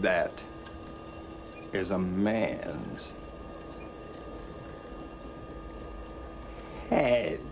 That is a man's head.